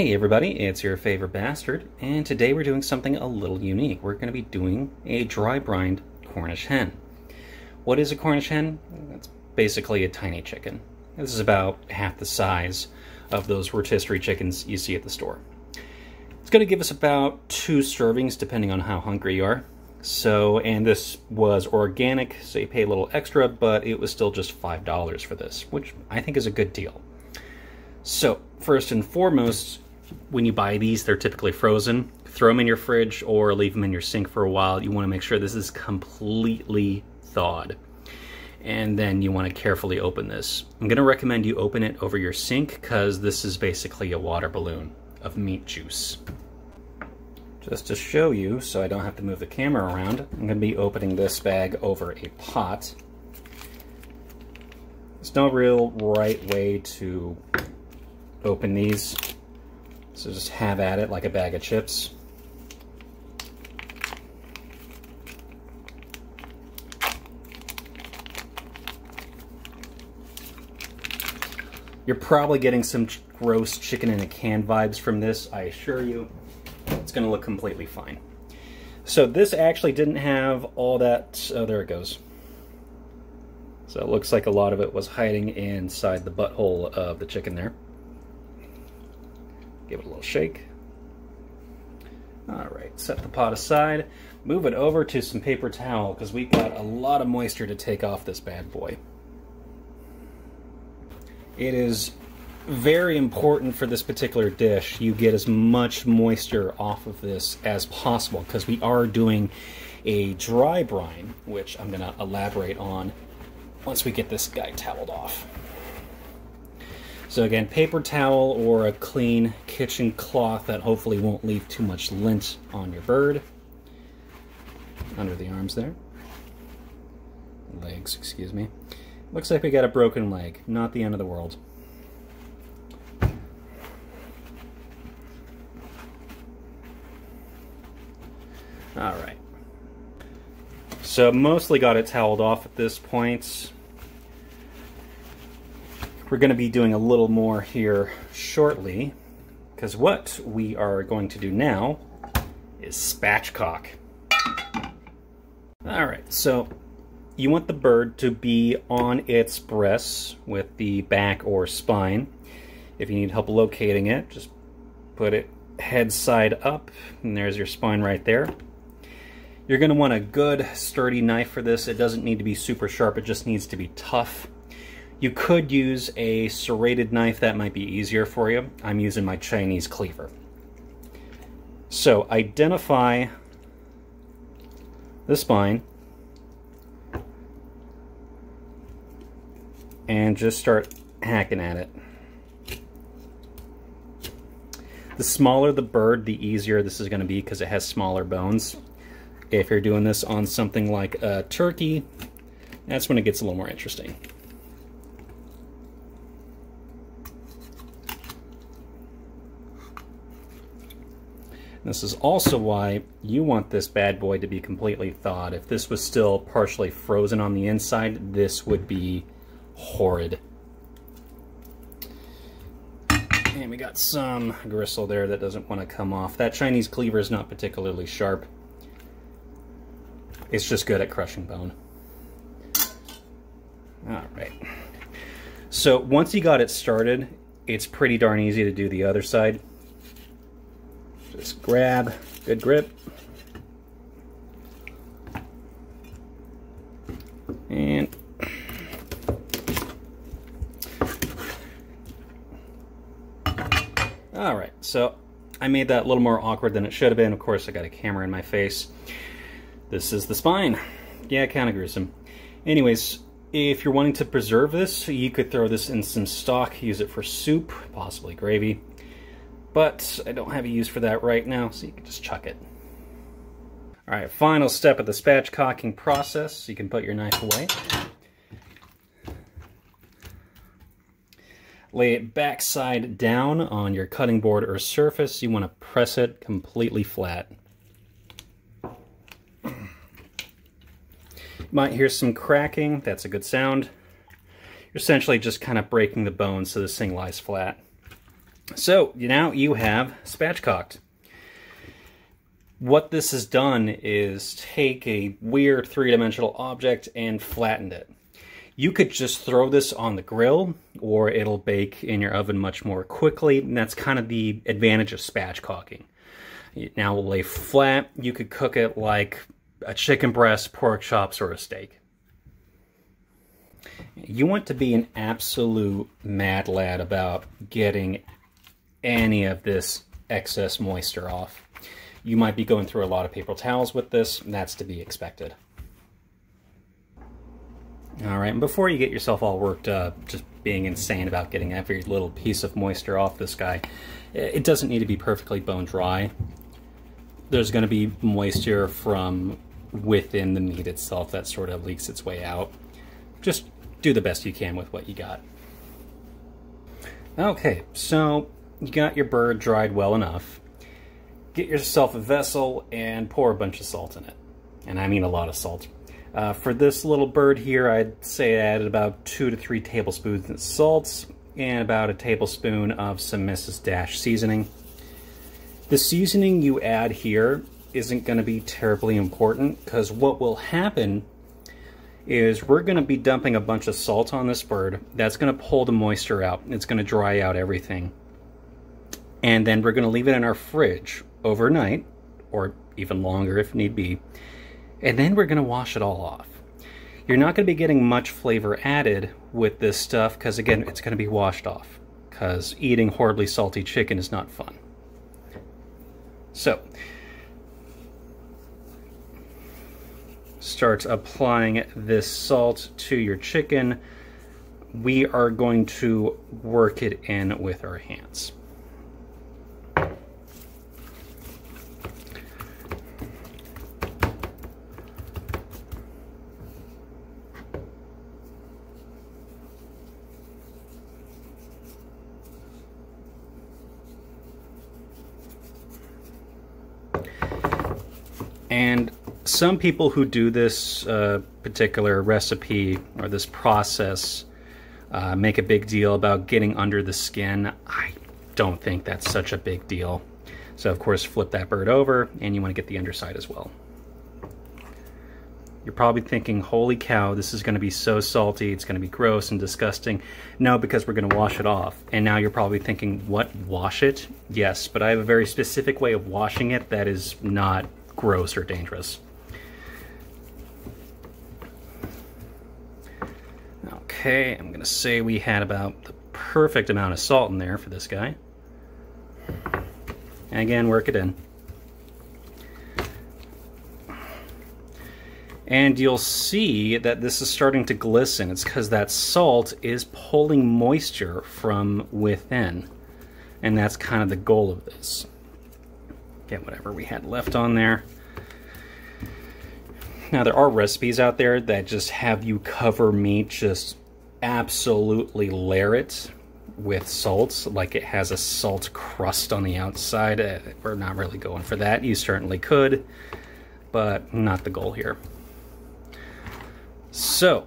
Hey everybody, it's your favorite bastard, and today we're doing something a little unique. We're going to be doing a dry brined Cornish hen. What is a Cornish hen? It's basically a tiny chicken. This is about half the size of those rotisserie chickens you see at the store. It's going to give us about two servings depending on how hungry you are. So, and this was organic, so you pay a little extra, but it was still just $5 for this, which I think is a good deal. So, first and foremost, when you buy these, they're typically frozen. Throw them in your fridge or leave them in your sink for a while. You want to make sure this is completely thawed. And then you want to carefully open this. I'm going to recommend you open it over your sink because this is basically a water balloon of meat juice. Just to show you, so I don't have to move the camera around, I'm going to be opening this bag over a pot. There's no real right way to open these. So just have at it like a bag of chips. You're probably getting some gross chicken in a can vibes from this, I assure you. It's going to look completely fine. So this actually didn't have all that... Oh, there it goes. So it looks like a lot of it was hiding inside the butthole of the chicken there. Give it a little shake. All right, set the pot aside. Move it over to some paper towel because we've got a lot of moisture to take off this bad boy. It is very important for this particular dish you get as much moisture off of this as possible because we are doing a dry brine, which I'm going to elaborate on once we get this guy toweled off. So again, paper towel or a clean kitchen cloth that hopefully won't leave too much lint on your bird. Under the arms there. Legs, excuse me. Looks like we got a broken leg. Not the end of the world. Alright. So mostly got it toweled off at this point. We're going to be doing a little more here shortly, because what we are going to do now is spatchcock. All right, so you want the bird to be on its breast with the back or spine. If you need help locating it, just put it head side up, and there's your spine right there. You're going to want a good sturdy knife for this. It doesn't need to be super sharp, it just needs to be tough. You could use a serrated knife, that might be easier for you. I'm using my Chinese cleaver. So identify the spine and just start hacking at it. The smaller the bird, the easier this is going to be because it has smaller bones. If you're doing this on something like a turkey, that's when it gets a little more interesting. This is also why you want this bad boy to be completely thawed. If this was still partially frozen on the inside, this would be horrid. And we got some gristle there that doesn't want to come off. That Chinese cleaver is not particularly sharp. It's just good at crushing bone. All right. So once you got it started, it's pretty darn easy to do the other side. Just grab, good grip. And all right, so I made that a little more awkward than it should have been. Of course, I got a camera in my face. This is the spine. Yeah, kind of gruesome. Anyways, if you're wanting to preserve this, you could throw this in some stock, use it for soup, possibly gravy. But I don't have a use for that right now, so you can just chuck it. Alright, final step of the spatchcocking process. You can put your knife away. Lay it backside down on your cutting board or surface. You want to press it completely flat. You might hear some cracking. That's a good sound. You're essentially just kind of breaking the bone so this thing lies flat. So now you have spatchcocked. What this has done is take a weird three-dimensional object and flattened it. You could just throw this on the grill or it'll bake in your oven much more quickly. And that's kind of the advantage of spatchcocking. Now will lay flat. You could cook it like a chicken breast, pork chops, or a steak. You want to be an absolute mad lad about getting any of this excess moisture off. You might be going through a lot of paper towels with this, and that's to be expected. All right, and before you get yourself all worked up, just being insane about getting every little piece of moisture off this guy, it doesn't need to be perfectly bone dry. There's going to be moisture from within the meat itself that sort of leaks its way out. Just do the best you can with what you got. Okay, so you got your bird dried well enough. Get yourself a vessel and pour a bunch of salt in it. And I mean a lot of salt. Uh, for this little bird here, I'd say I added about two to three tablespoons of salt and about a tablespoon of some Mrs. Dash seasoning. The seasoning you add here isn't going to be terribly important because what will happen is we're going to be dumping a bunch of salt on this bird. That's going to pull the moisture out. It's going to dry out everything. And then we're going to leave it in our fridge overnight or even longer if need be and then we're going to wash it all off. You're not going to be getting much flavor added with this stuff because, again, it's going to be washed off because eating horribly salty chicken is not fun. So, start applying this salt to your chicken. We are going to work it in with our hands. And some people who do this uh, particular recipe or this process uh, make a big deal about getting under the skin. I don't think that's such a big deal. So of course flip that bird over and you want to get the underside as well. You're probably thinking, holy cow, this is going to be so salty, it's going to be gross and disgusting. No, because we're going to wash it off. And now you're probably thinking, what, wash it? Yes, but I have a very specific way of washing it that is not gross or dangerous. Okay, I'm going to say we had about the perfect amount of salt in there for this guy. And again, work it in. And you'll see that this is starting to glisten. It's because that salt is pulling moisture from within. And that's kind of the goal of this get whatever we had left on there. Now there are recipes out there that just have you cover meat, just absolutely layer it with salt, like it has a salt crust on the outside. Uh, we're not really going for that. You certainly could, but not the goal here. So,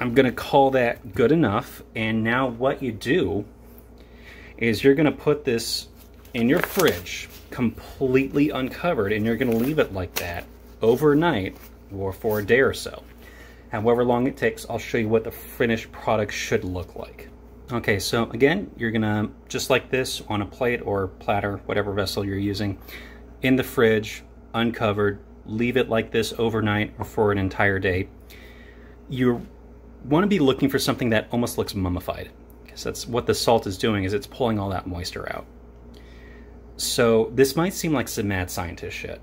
I'm gonna call that good enough. And now what you do is you're gonna put this in your fridge completely uncovered and you're going to leave it like that overnight or for a day or so. However long it takes, I'll show you what the finished product should look like. Okay, so again, you're gonna, just like this, on a plate or platter, whatever vessel you're using, in the fridge, uncovered, leave it like this overnight or for an entire day. You wanna be looking for something that almost looks mummified, because that's what the salt is doing, is it's pulling all that moisture out. So this might seem like some mad scientist shit,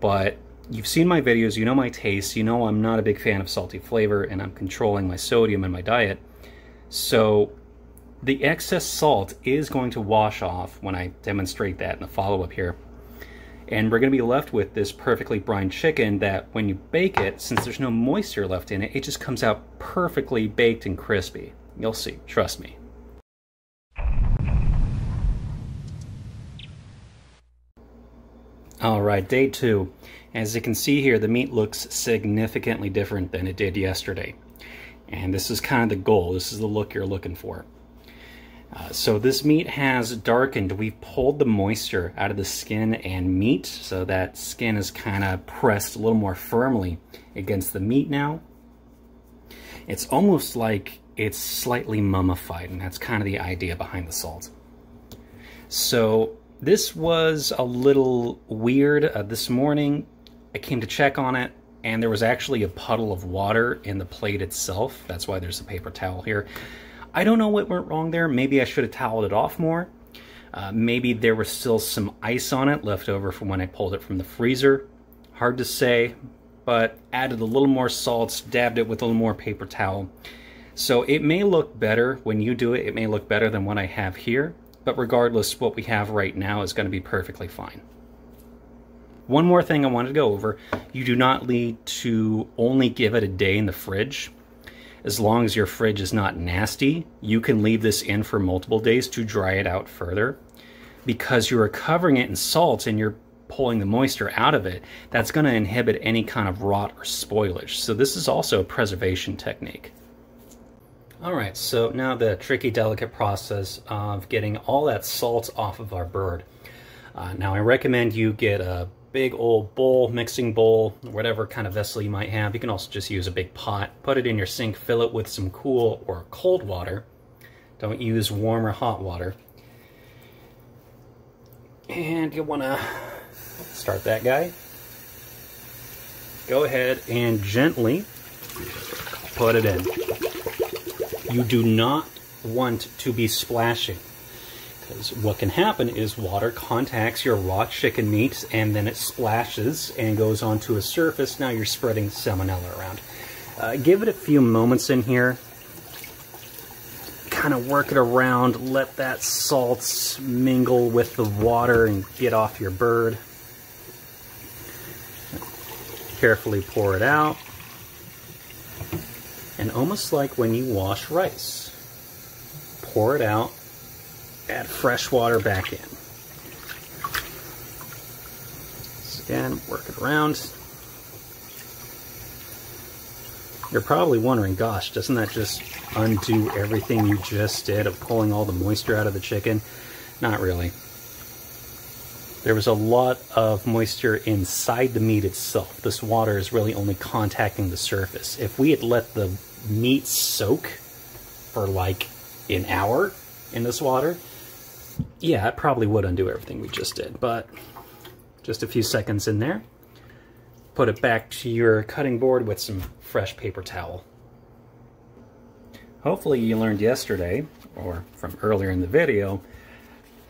but you've seen my videos, you know my taste, you know I'm not a big fan of salty flavor and I'm controlling my sodium in my diet. So the excess salt is going to wash off when I demonstrate that in the follow-up here. And we're going to be left with this perfectly brined chicken that when you bake it, since there's no moisture left in it, it just comes out perfectly baked and crispy. You'll see, trust me. All right, day two. As you can see here, the meat looks significantly different than it did yesterday. And this is kind of the goal. This is the look you're looking for. Uh, so this meat has darkened. We've pulled the moisture out of the skin and meat, so that skin is kind of pressed a little more firmly against the meat now. It's almost like it's slightly mummified, and that's kind of the idea behind the salt. So this was a little weird. Uh, this morning, I came to check on it, and there was actually a puddle of water in the plate itself. That's why there's a paper towel here. I don't know what went wrong there. Maybe I should have toweled it off more. Uh, maybe there was still some ice on it left over from when I pulled it from the freezer. Hard to say, but added a little more salts, dabbed it with a little more paper towel. So it may look better when you do it. It may look better than what I have here, but regardless, what we have right now is going to be perfectly fine. One more thing I wanted to go over. You do not need to only give it a day in the fridge as long as your fridge is not nasty, you can leave this in for multiple days to dry it out further. Because you are covering it in salt and you're pulling the moisture out of it, that's going to inhibit any kind of rot or spoilage. So this is also a preservation technique. All right, so now the tricky, delicate process of getting all that salt off of our bird. Uh, now I recommend you get a big old bowl, mixing bowl, whatever kind of vessel you might have. You can also just use a big pot. Put it in your sink, fill it with some cool or cold water. Don't use warm or hot water. And you want to start that guy. Go ahead and gently put it in. You do not want to be splashing. Because what can happen is water contacts your raw chicken meat and then it splashes and goes onto a surface. Now you're spreading salmonella around. Uh, give it a few moments in here. Kind of work it around. Let that salt mingle with the water and get off your bird. Carefully pour it out. And almost like when you wash rice, pour it out add fresh water back in. So again, work it around. You're probably wondering, gosh, doesn't that just undo everything you just did of pulling all the moisture out of the chicken? Not really. There was a lot of moisture inside the meat itself. This water is really only contacting the surface. If we had let the meat soak for like an hour in this water, yeah, it probably would undo everything we just did, but just a few seconds in there. Put it back to your cutting board with some fresh paper towel. Hopefully you learned yesterday, or from earlier in the video,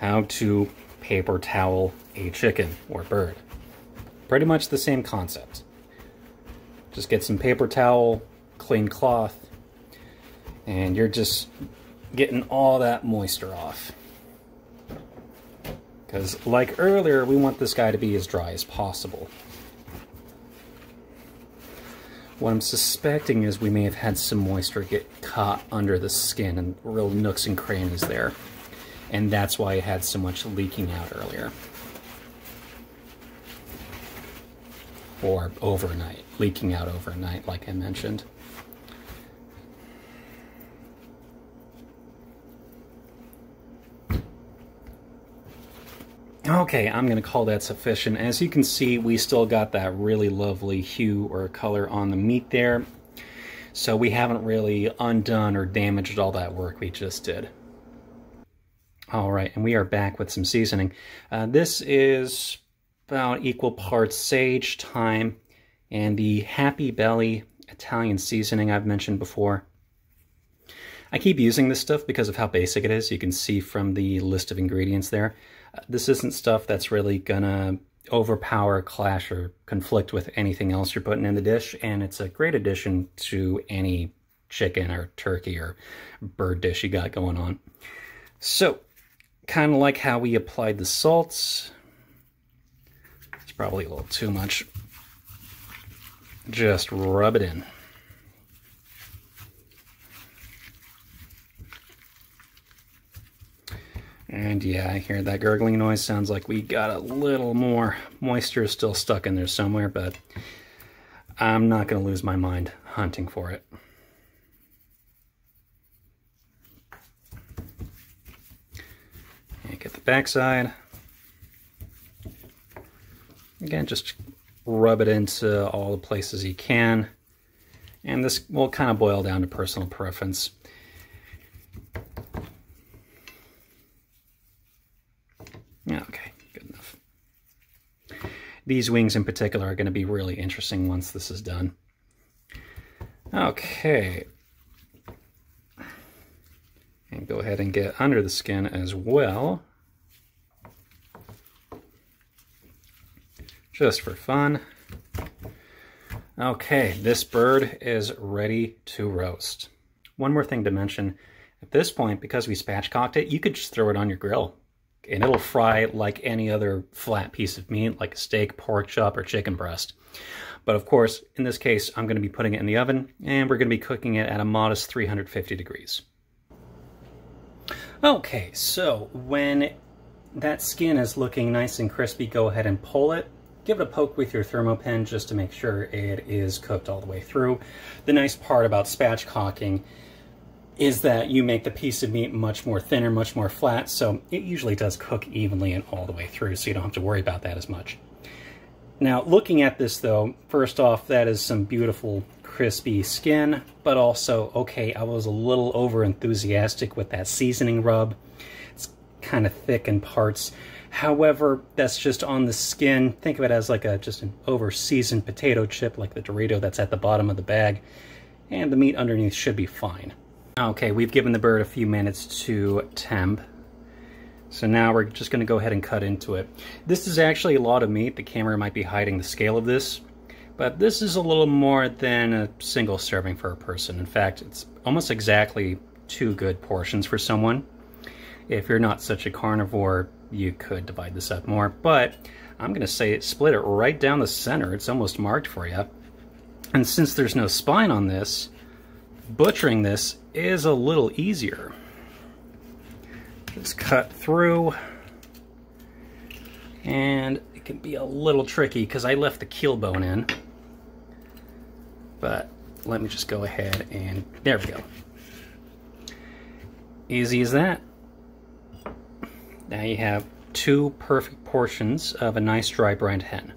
how to paper towel a chicken or bird. Pretty much the same concept. Just get some paper towel, clean cloth, and you're just getting all that moisture off. Because, like earlier, we want this guy to be as dry as possible. What I'm suspecting is we may have had some moisture get caught under the skin and real nooks and crannies there. And that's why it had so much leaking out earlier. Or overnight, leaking out overnight, like I mentioned. Okay, I'm going to call that sufficient. As you can see, we still got that really lovely hue or color on the meat there. So we haven't really undone or damaged all that work we just did. All right, and we are back with some seasoning. Uh, this is about equal parts sage, thyme, and the Happy Belly Italian seasoning I've mentioned before. I keep using this stuff because of how basic it is. You can see from the list of ingredients there. This isn't stuff that's really gonna overpower, clash, or conflict with anything else you're putting in the dish, and it's a great addition to any chicken or turkey or bird dish you got going on. So, kind of like how we applied the salts. It's probably a little too much. Just rub it in. And yeah, I hear that gurgling noise. Sounds like we got a little more moisture still stuck in there somewhere, but I'm not going to lose my mind hunting for it. get the backside. Again, just rub it into all the places you can. And this will kind of boil down to personal preference. Okay, good enough. These wings in particular are going to be really interesting once this is done. Okay. And go ahead and get under the skin as well. Just for fun. Okay, this bird is ready to roast. One more thing to mention. At this point, because we spatchcocked it, you could just throw it on your grill and it'll fry like any other flat piece of meat, like a steak, pork chop, or chicken breast. But of course, in this case, I'm going to be putting it in the oven, and we're going to be cooking it at a modest 350 degrees. Okay, so when that skin is looking nice and crispy, go ahead and pull it. Give it a poke with your thermapen just to make sure it is cooked all the way through. The nice part about spatchcocking is that you make the piece of meat much more thinner, much more flat, so it usually does cook evenly and all the way through, so you don't have to worry about that as much. Now, looking at this though, first off, that is some beautiful crispy skin, but also, okay, I was a little over enthusiastic with that seasoning rub. It's kind of thick in parts. However, that's just on the skin. Think of it as like a just an over seasoned potato chip like the Dorito that's at the bottom of the bag. And the meat underneath should be fine. Okay, we've given the bird a few minutes to temp. So now we're just going to go ahead and cut into it. This is actually a lot of meat. The camera might be hiding the scale of this. But this is a little more than a single serving for a person. In fact, it's almost exactly two good portions for someone. If you're not such a carnivore, you could divide this up more. But I'm going to say split it right down the center. It's almost marked for you. And since there's no spine on this, butchering this is a little easier. Just cut through and it can be a little tricky because I left the keel bone in. But let me just go ahead and there we go. Easy as that. Now you have two perfect portions of a nice dry brined hen.